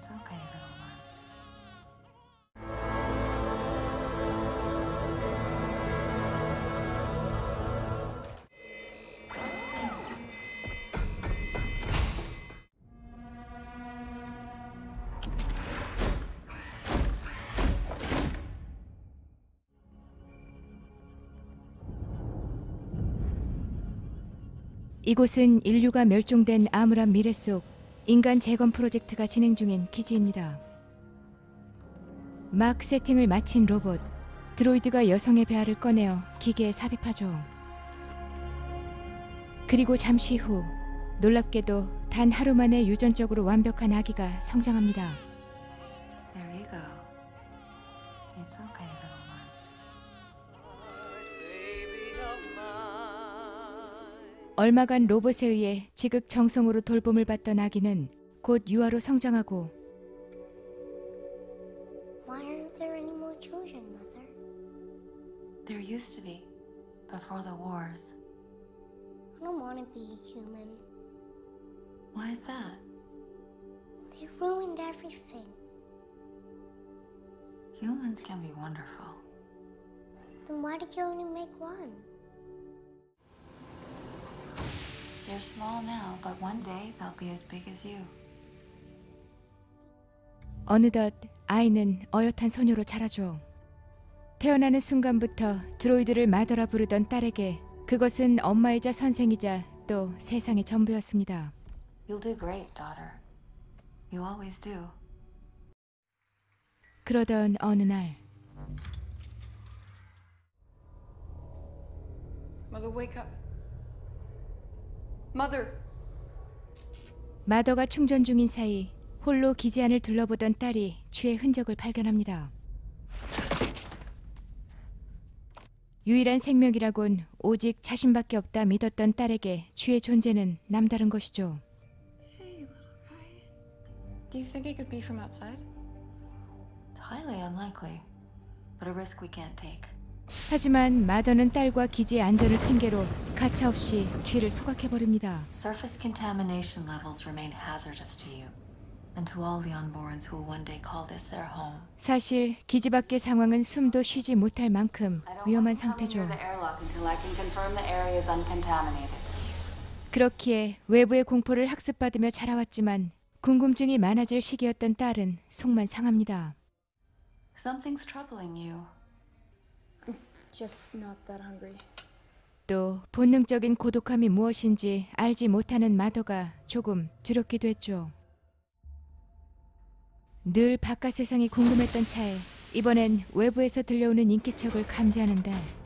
Little one. 이곳은 인류가 멸종된 암울한 미래 속 인간 재건 프로젝트가 진행 중인 기지입니다. 막 세팅을 마친 로봇 드로이드가 여성의 배아를 꺼내어 기계에 삽입하죠. 그리고 잠시 후 놀랍게도 단 하루 만에 유전적으로 완벽한 아기가 성장합니다. 얼마간 로봇에 의해 지극정성으로 돌봄을 받던 아기는 곧 유아로 성장하고 Why aren't there any more children, Mother? There used to be, before the wars. I don't want to be human. Why is that? They ruined everything. Humans can be wonderful. Then why did you only make one? They're small now, but one day they'll be as big as you. 어느덧 아이는 어엿한 소녀로 자라죠. 태어나는 순간부터 드로이드를 마더라 부르던 딸에게 그것은 엄마이자 선생이자 또 세상의 전부였습니다. You'll do great, daughter. You always do. 그러던 어느 날 Mother, wake up. Mother! 마더가 충전 중인 사이 홀로 기지 안을 둘러보던 딸이 쥐의 흔적을 발견합니다. 유일한 생명이라곤 오직 자신밖에 없다 믿었던 딸에게 쥐의 존재는 남다른 것이죠. Hey, little guy. Do you think it could be from outside? Highly unlikely, but a risk we can't take. 하지만 마더는 딸과 기지의 안전을 핑계로 가차없이 쥐를 소각해버립니다. Surface contamination levels remain hazardous to you, and to all the unborns who will one day call this their home. 사실 기지 밖의 상황은 숨도 쉬지 못할 만큼 위험한 상태죠. 그렇기에 외부의 공포를 학습받으며 자라왔지만 궁금증이 많아질 시기였던 딸은 속만 상합니다. Something's troubling you. Just not that hungry. 또 본능적인 고독함이 무엇인지 알지 못하는 마더가 조금 두렵기도 했죠. 늘 바깥 세상이 궁금했던 차에 이번엔 외부에서 들려오는 인기척을 감지하는 달.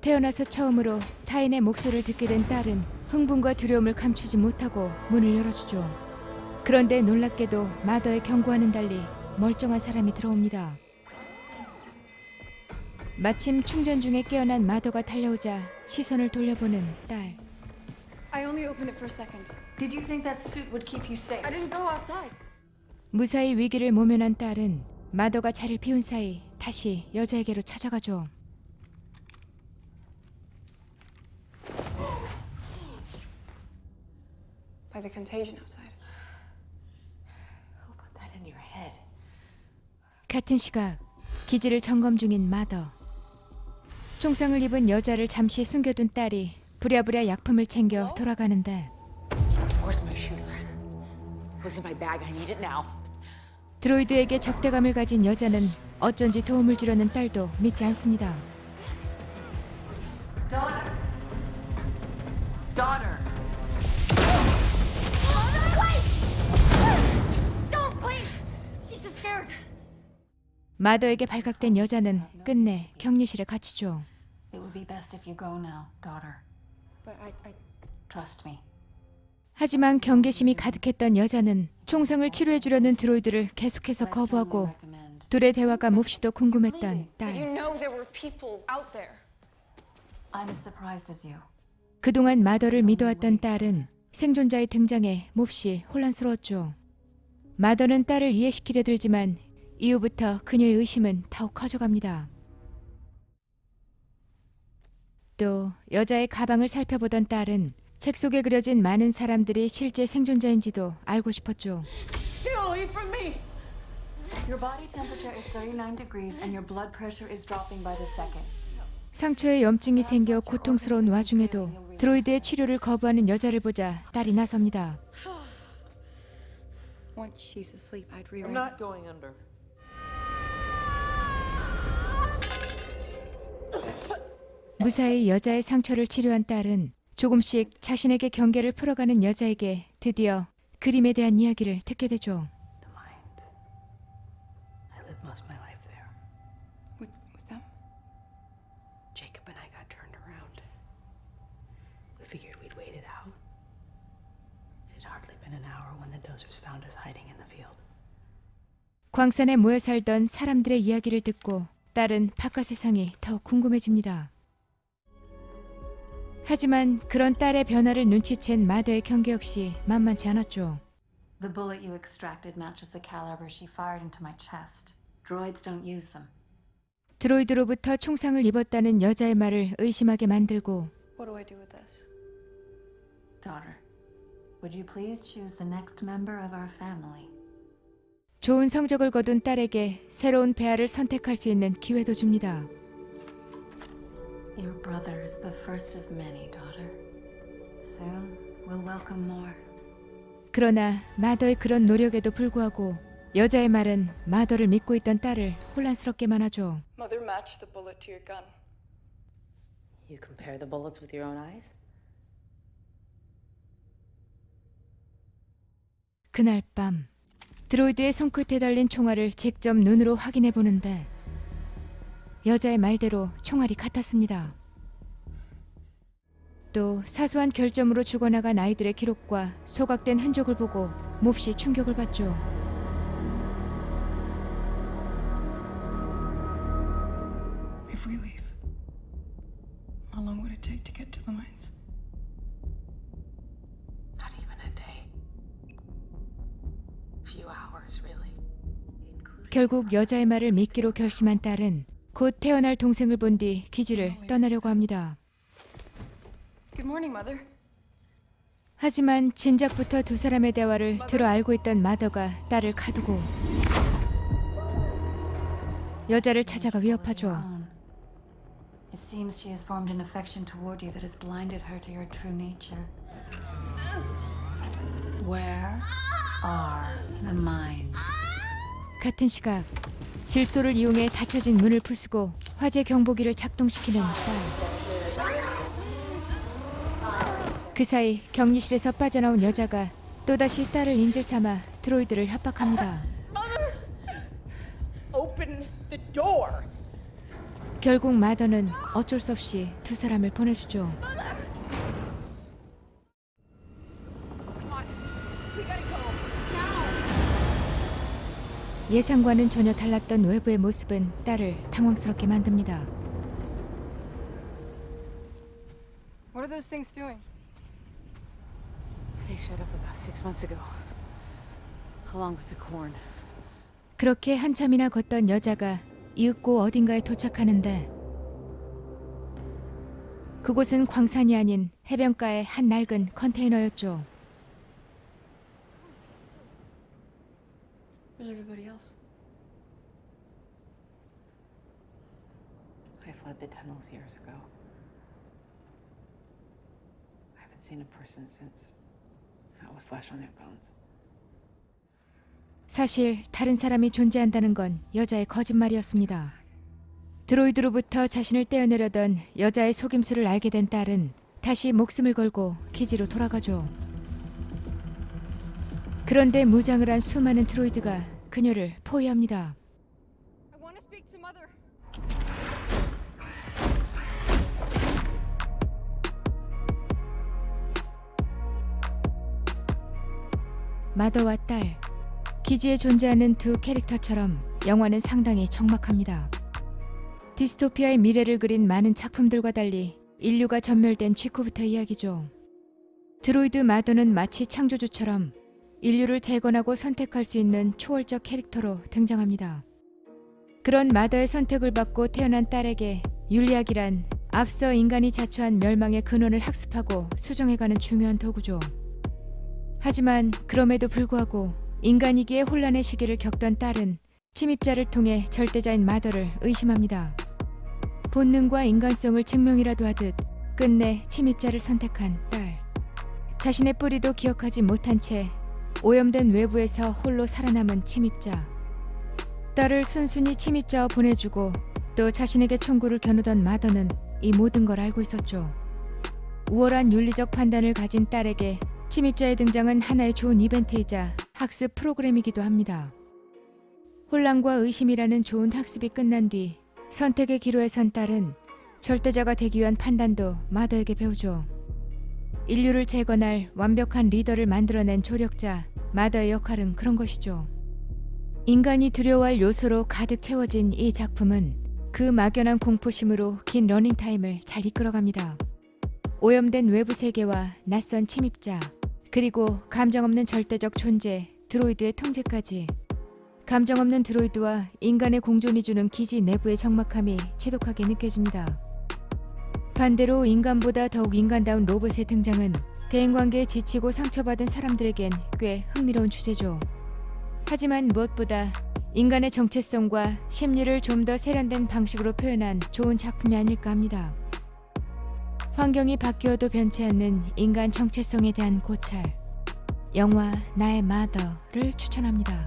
태어나서 처음으로 타인의 목소리를 듣게 된 딸은 흥분과 두려움을 감추지 못하고 문을 열어주죠. 그런데 놀랍게도 마더의 경고와는 달리 멀쩡한 사람이 들어옵니다. 마침 충전 중에 깨어난 마더가 달려오자 시선을 돌려보는 딸. I only opened it for a second. Did you think that suit would keep you safe? I didn't go outside. 무사히 위기를 모면한 딸은 마더가 차를 피운 사이 다시 여자에게로 찾아가죠. By the contagion outside. Who put that in your head? 같은 시각 기지를 점검 중인 마더. 총상을 입은 여자를 잠시 숨겨둔 딸이 부랴부랴 약품을 챙겨 돌아가는데 Where's my shooter? It was in my bag. I need it now. 드로이드에게 적대감을 가진 여자는 어쩐지 도움을 주려는 딸도 믿지 않습니다. 마더에게 발각된 여자는 끝내 격리실에 갇히죠. It would be best if you go now, daughter. But I, I. Trust me. 하지만 경계심이 가득했던 여자는 총성을 치료해 주려는 드로이드를 계속해서 거부하고. 둘의 대화가 몹시도 궁금했던 딸. know there were people out there. I'm as surprised as you. 그동안 마더를 믿어왔던 딸은 생존자의 등장에 몹시 혼란스러웠죠. 마더는 딸을 이해시키려 들지만 이후부터 그녀의 의심은 더욱 커져갑니다. 또 여자의 가방을 살펴보던 딸은 책 속에 그려진 많은 사람들이 실제 생존자인지도 알고 싶었죠. Stay away from me! Your body temperature is 39 degrees and your blood pressure is dropping by the second. 상처에 염증이 생겨 고통스러운 와중에도 드로이드의 치료를 거부하는 여자를 보자 딸이 나섭니다. 무사히 여자의 상처를 치료한 딸은 조금씩 자신에게 경계를 풀어가는 여자에게 드디어 그림에 대한 이야기를 듣게 되죠. 광산에 모여 살던 사람들의 이야기를 듣고 딸은 바깥 세상이 더욱 궁금해집니다. 하지만 그런 딸의 변화를 눈치챈 마더의 경계 역시 만만치 않았죠. The bullet you extracted matches the caliber she fired into my chest. Droids don't use them. 드로이드로부터 총상을 입었다는 여자의 말을 의심하게 만들고 What do I do with this? Daughter, would you please choose the next member of our family? 좋은 성적을 거둔 딸에게 새로운 배아를 선택할 수 있는 기회도 줍니다. Your brother is the first of many, daughter. Soon, we'll welcome more. 그러나 마더의 그런 노력에도 불구하고 여자의 말은 마더를 믿고 있던 딸을 혼란스럽게만 하죠. Mother matched the bullet to your gun. You compare the bullets with your own eyes? 그날 밤 드로이드의 손끝에 달린 총알을 직접 눈으로 확인해 보는데 여자의 말대로 총알이 같았습니다. 또 사소한 결점으로 죽어나간 아이들의 기록과 소각된 흔적을 보고 몹시 충격을 받죠. If we leave, how long would it take to get to the mines? Not even a day. Few hours, really. 결국 여자의 말을 믿기로 결심한 딸은 곧 태어날 동생을 본 뒤 기지를 떠나려고 합니다. Good morning, Mother. 하지만 진작부터 두 사람의 대화를 들어 알고 있던 마더가 딸을 가두고 여자를 찾아가 위협하죠. It seems she has formed an affection toward you that has blinded her to your true nature. Where are the mines? 같은 시각 질소를 이용해 닫혀진 문을 부수고 화재 경보기를 작동시키는 딸. 그 사이 격리실에서 빠져나온 여자가 또다시 딸을 인질 삼아 드로이드를 협박합니다. 결국 마더는 어쩔 수 없이 두 사람을 보내주죠. 예상과는 전혀 달랐던 외부의 모습은 딸을 당황스럽게 만듭니다. What are those things doing? They showed up about six months ago. Along with the corn. 그렇게 한참이나 걷던 여자가 이윽고 어딘가에 도착하는데 그곳은 광산이 아닌 해변가의 한 낡은 컨테이너였죠. Where's everybody else? I fled the tunnels years ago. I haven't seen a person since. Not with flesh on their bones. 사실 다른 사람이 존재한다는 건 여자의 거짓말이었습니다. 드로이드로부터 자신을 떼어내려던 여자의 속임수를 알게 된 딸은 다시 목숨을 걸고 기지로 돌아가죠. 그런데 무장을 한 수많은 드로이드가 그녀를 포위합니다. 마더와 딸, 기지에 존재하는 두 캐릭터처럼 영화는 상당히 적막합니다. 디스토피아의 미래를 그린 많은 작품들과 달리 인류가 전멸된 직후부터 이야기죠. 드로이드 마더는 마치 창조주처럼 인류를 재건하고 선택할 수 있는 초월적 캐릭터로 등장합니다. 그런 마더의 선택을 받고 태어난 딸에게 윤리학이란 앞서 인간이 자초한 멸망의 근원을 학습하고 수정해가는 중요한 도구죠. 하지만 그럼에도 불구하고 인간이기에 혼란의 시기를 겪던 딸은 침입자를 통해 절대자인 마더를 의심합니다. 본능과 인간성을 증명이라도 하듯 끝내 침입자를 선택한 딸. 자신의 뿌리도 기억하지 못한 채 오염된 외부에서 홀로 살아남은 침입자. 딸을 순순히 침입자와 보내주고 또 자신에게 총구를 겨누던 마더는 이 모든 걸 알고 있었죠. 우월한 윤리적 판단을 가진 딸에게 침입자의 등장은 하나의 좋은 이벤트이자 학습 프로그램이기도 합니다. 혼란과 의심이라는 좋은 학습이 끝난 뒤 선택의 기로에 선 딸은 절대자가 되기 위한 판단도 마더에게 배우죠. 인류를 재건할 완벽한 리더를 만들어낸 조력자 마더의 역할은 그런 것이죠. 인간이 두려워할 요소로 가득 채워진 이 작품은 그 막연한 공포심으로 긴 러닝타임을 잘 이끌어갑니다. 오염된 외부 세계와 낯선 침입자, 그리고 감정 없는 절대적 존재, droid의 통제까지 감정 없는 드로이드와 인간의 공존이 주는 기지 내부의 적막함이 지독하게 느껴집니다. 반대로 인간보다 더욱 인간다운 로봇의 등장은 대인관계에 지치고 상처받은 사람들에겐 꽤 흥미로운 주제죠. 하지만 무엇보다 인간의 정체성과 심리를 좀 더 세련된 방식으로 표현한 좋은 작품이 아닐까 합니다. 환경이 바뀌어도 변치 않는 인간 정체성에 대한 고찰. 영화 나의 마더를 추천합니다.